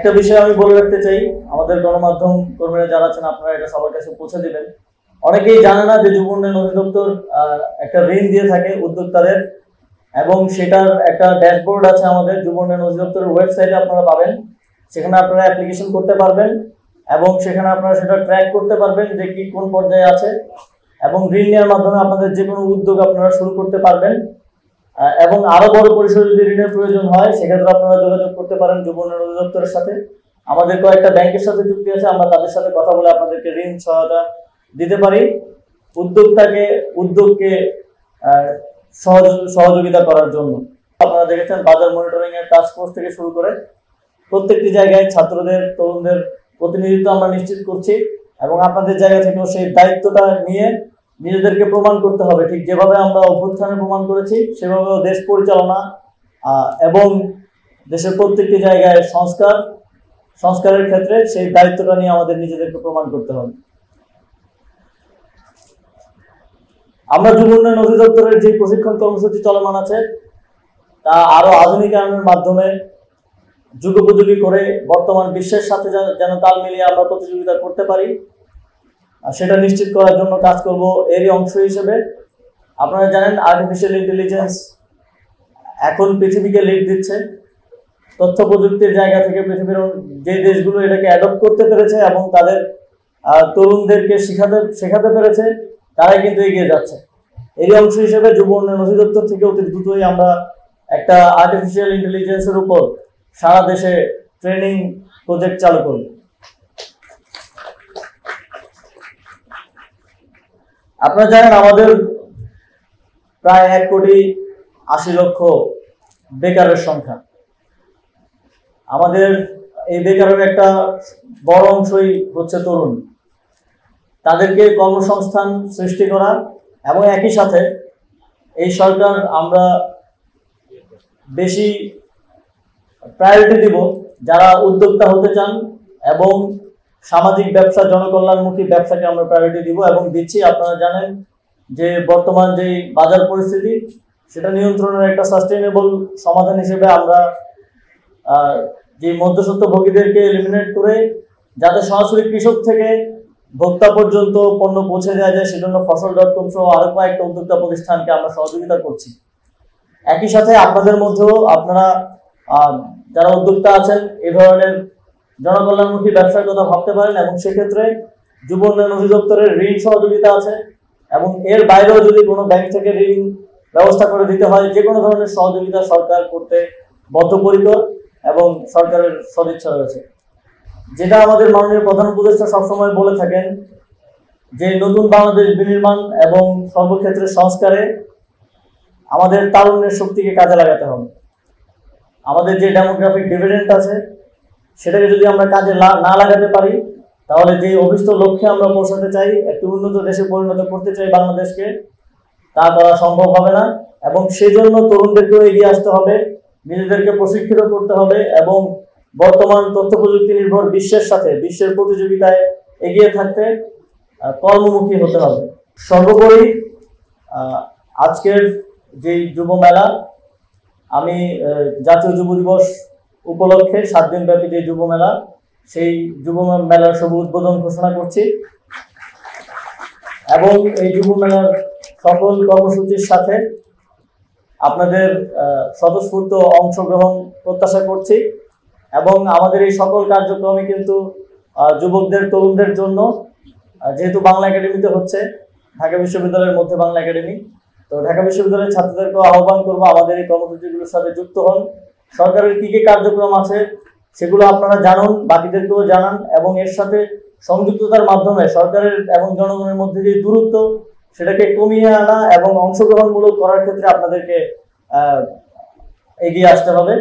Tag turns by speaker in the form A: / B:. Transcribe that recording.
A: একটা বিষয় আমি বলে রাখতে চাই, আমাদের গণমাধ্যম কর্মীরা যারা আছেন, আপনারা এটা সবার কাছে পৌঁছে দিবেন। অনেকেই জানে না যে যুব উন্নয়ন অধিদপ্তর একটা ঋণ দিয়ে থাকে উদ্যোক্তাদের, এবং সেটার একটা ড্যাশবোর্ড আছে আমাদের যুব উন্নয়ন অধিদপ্তরের ওয়েবসাইটে আপনারা পাবেন। সেখানে আপনারা অ্যাপ্লিকেশন করতে পারবেন, এবং সেখানে আপনারা সেটা ট্র্যাক করতে পারবেন যে কি কোন পর্যায়ে আছে, এবং ঋণ নেওয়ার মাধ্যমে আপনাদের যে কোনো উদ্যোগ আপনারা শুরু করতে পারবেন। এবং আরও বড় পরিসরে যদি ঋণের প্রয়োজন হয়, সেক্ষেত্রে আপনারা যোগাযোগ করতে পারেন যুব উন্নয়ন অধিদপ্তরের সাথে। আমাদের কয়েকটা ব্যাংকের সাথে চুক্তি আছে, আমরা তাদের সাথে কথা বলে আপনাদেরকে ঋণ সহায়তা দিতে পারি। উদ্যোক্তাকে, উদ্যোগকে সহযোগ- সহযোগিতা করার জন্য। আপনারা দেখেছেন বাজার মনিটরিং এর টাস্ক ফোর্স থেকে শুরু করে প্রত্যেকটি জায়গায় ছাত্রদের, তরুণদের প্রতিনিধিত্ব আমরা নিশ্চিত করছি এবং আপনাদের জায়গা থেকেও সেই দায়িত্বটা নিয়ে নিজেদেরকে প্রমাণ করতে হবে। ঠিক যেভাবে আমরা অভ্যুত্থানে প্রমাণ করেছি, সেভাবেও দেশ পরিচালনা এবং দেশের প্রত্যেকটি জায়গায় সংস্কার, সংস্কারের ক্ষেত্রে সেই দায়িত্বটা নিয়ে আমাদের নিজেদেরকে প্রমাণ করতে হবে। আমরা যুব উন্নয়ন অধিদপ্তরের যে প্রশিক্ষণ কর্মসূচি চলমান আছে, তা আরও আধুনিকায়নের মাধ্যমে যুগোপযোগী করে বর্তমান বিশ্বের সাথে যেন- তাল মিলিয়ে আমরা প্রতিযোগিতা করতে পারি। সেটা নিশ্চিত করার জন্য কাজ করব এরই অংশ হিসেবে। আপনারা জানেন আর্টিফিশিয়াল ইন্টেলিজেন্স এখন পৃথিবীকে লিড দিচ্ছে। তথ্য প্রযুক্তির জায়গা থেকে পৃথিবীর যে দেশগুলো এটাকে অ্যাডপ্ট করতে পেরেছে এবং তাদের তরুণদেরকে শেখাতে শেখাতে পেরেছে, তারাই কিন্তু এগিয়ে যাচ্ছে। এরই অংশ হিসেবে যুব উন্নয়ন অধিদপ্তর থেকে অতি দ্রুতই আমরা একটা আর্টিফিশিয়াল ইন্টেলিজেন্সের উপর সারা দেশে ট্রেনিং প্রজেক্ট চালু করব। আপনারা জানেন আমাদের প্রায় এক কোটি আশি লক্ষ বেকারের সংখ্যা। আমাদের এই বেকারের একটা বড় অংশই হচ্ছে তরুণ। তাদেরকে কর্মসংস্থান সৃষ্টি করা এবং একই সাথে এই সরকার আমরা বেশি প্রায়োরিটি দিব যারা উদ্যোক্তা হতে চান এবং সামাজিক ব্যবসা, জনকল্যাণমুখী ব্যবসাকে আমরা প্রায়োরিটি দিব এবং দিচ্ছি, আপনারা জানেন যে বর্তমান যে বাজার পরিস্থিতি, সেটা নিয়ন্ত্রণের একটা সাস্টেইনেবল সমাধান হিসেবে আমরা যে মধ্যস্বত্ব ভোগীদেরকে এলিমিনেট করে, যাতে সরাসরি কৃষক থেকে ভোক্তা পর্যন্ত পণ্য পৌঁছে দেওয়া যায়, সেজন্য ফসল ডট কম সহ আরও কয়েকটা উদ্যোক্তা প্রতিষ্ঠানকে আমরা সহযোগিতা করছি। একই সাথে আপনাদের মধ্যেও আপনারা যারা উদ্যোক্তা আছেন এই ধরনের জনকল্যাণমুখী ব্যবসার কথা ভাবতে পারেন এবং সেক্ষেত্রে যুব উন্নয়ন অধিদপ্তরের ঋণ সহযোগিতা আছে এবং এর বাইরেও যদি কোনো ব্যাংক থেকে ঋণ ব্যবস্থা করে দিতে হয়, যে কোনো ধরনের সহযোগিতা সরকার করতে বদ্ধপরিকর এবং সরকারের সদিচ্ছা রয়েছে। যেটা আমাদের মাননীয় প্রধান উপদেষ্টা সবসময় বলে থাকেন যে, নতুন বাংলাদেশ বিনির্মাণ এবং সর্বক্ষেত্রে সংস্কারে আমাদের তারুণ্যের শক্তিকে কাজে লাগাতে হবে। আমাদের যে ডেমোগ্রাফিক ডিভিডেন্ট আছে সেটাকে যদি আমরা কাজে না লাগাতে পারি, তাহলে যে অভিষ্ট লক্ষ্যে আমরা পৌঁছাতে চাই, একটি উন্নত দেশে পরিণত করতে চাই বাংলাদেশকে, তা করা সম্ভব হবে না। এবং সেজন্য তরুণদেরকেও এগিয়ে আসতে হবে, নিজেদেরকে প্রশিক্ষিত করতে হবে, এবং বর্তমান তথ্য প্রযুক্তি নির্ভর বিশ্বের সাথে, বিশ্বের প্রতিযোগিতায় এগিয়ে থাকতে কর্মমুখী হতে হবে। সর্বোপরি আজকের যে যুব মেলা, আমি জাতীয় যুব দিবস উপলক্ষে সাত দিন ব্যাপী যে যুব মেলা, সেই যুব মেলার শুভ উদ্বোধন ঘোষণা করছি। এবং এই যুব মেলার সকল কর্মসূচির সাথে আপনাদের স্বতঃস্ফূর্ত অংশগ্রহণ প্রত্যাশা করছি। এবং আমাদের এই সকল কার্যক্রমে কিন্তু যুবকদের, তরুণদের জন্য যেহেতু বাংলা একাডেমিতে হচ্ছে, ঢাকা বিশ্ববিদ্যালয়ের মধ্যে বাংলা একাডেমি। তো ঢাকা বিশ্ববিদ্যালয়ের ছাত্রদেরকেও আহ্বান করব আমাদের এই কর্মসূচিগুলোর সাথে যুক্ত হন। সরকারের কি কি কার্যক্রম আছে সেগুলো আপনারা জানুন, বাকিদেরকেও জানান এবং এর সাথে সংযুক্ততার মাধ্যমে সরকারের এবং জনগণের মধ্যে যে দূরত্ব, সেটাকে কমিয়ে আনা এবং অংশগ্রহণমূলক করার ক্ষেত্রে আপনাদেরকে এগিয়ে আসতে হবে।